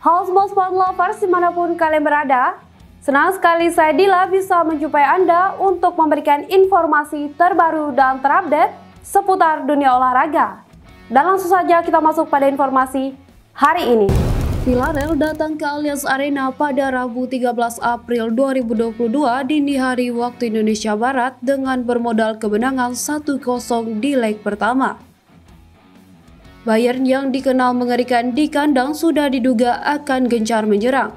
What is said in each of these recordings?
Halo semua sport lovers di mana pun kalian berada, senang sekali saya Dila bisa menjumpai Anda untuk memberikan informasi terbaru dan terupdate seputar dunia olahraga. Dan langsung saja kita masuk pada informasi hari ini. Villarreal datang ke Allianz Arena pada Rabu 13 April 2022 dini hari waktu Indonesia Barat dengan bermodal kemenangan 1-0 di leg pertama. Bayern yang dikenal mengerikan di kandang sudah diduga akan gencar menyerang.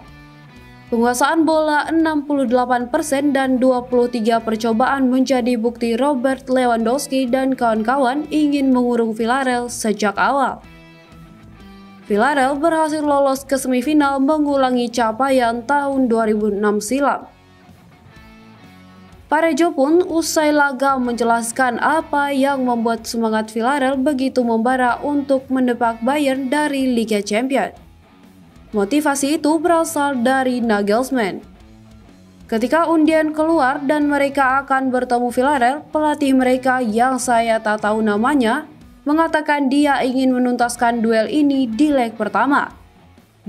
Penguasaan bola 68% dan 23 percobaan menjadi bukti Robert Lewandowski dan kawan-kawan ingin mengurung Villarreal sejak awal. Villarreal berhasil lolos ke semifinal mengulangi capaian tahun 2006 silam. Parejo pun usai laga menjelaskan apa yang membuat semangat Villarreal begitu membara untuk mendepak Bayern dari Liga Champions. Motivasi itu berasal dari Nagelsmann. Ketika undian keluar dan mereka akan bertemu Villarreal, pelatih mereka yang saya tak tahu namanya mengatakan dia ingin menuntaskan duel ini di leg pertama.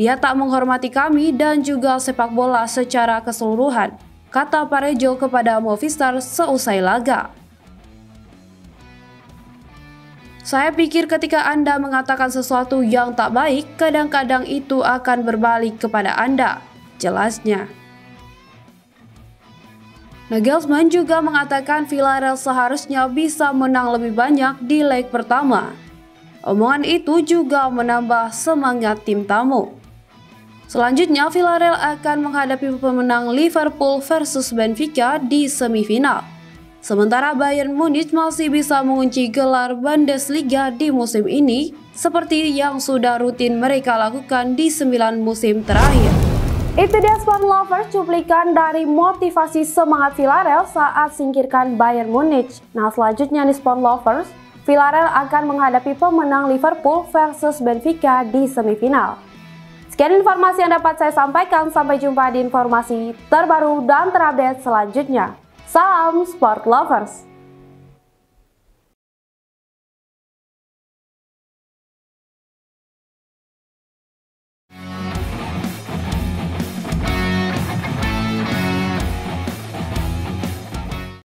Dia tak menghormati kami dan juga sepak bola secara keseluruhan kata Parejo kepada Movistar seusai laga. Saya pikir ketika Anda mengatakan sesuatu yang tak baik, kadang-kadang itu akan berbalik kepada Anda, jelasnya. Nagelsmann juga mengatakan Villarreal seharusnya bisa menang lebih banyak di leg pertama. Omongan itu juga menambah semangat tim tamu. Selanjutnya, Villarreal akan menghadapi pemenang Liverpool versus Benfica di semifinal. Sementara Bayern Munich masih bisa mengunci gelar Bundesliga di musim ini, seperti yang sudah rutin mereka lakukan di 9 musim terakhir. Itu dia sport lovers cuplikan dari motivasi semangat Villarreal saat singkirkan Bayern Munich. Nah selanjutnya nih sport lovers, Villarreal akan menghadapi pemenang Liverpool versus Benfica di semifinal. Sekian informasi yang dapat saya sampaikan. Sampai jumpa di informasi terbaru dan terupdate selanjutnya. Salam Sport Lovers!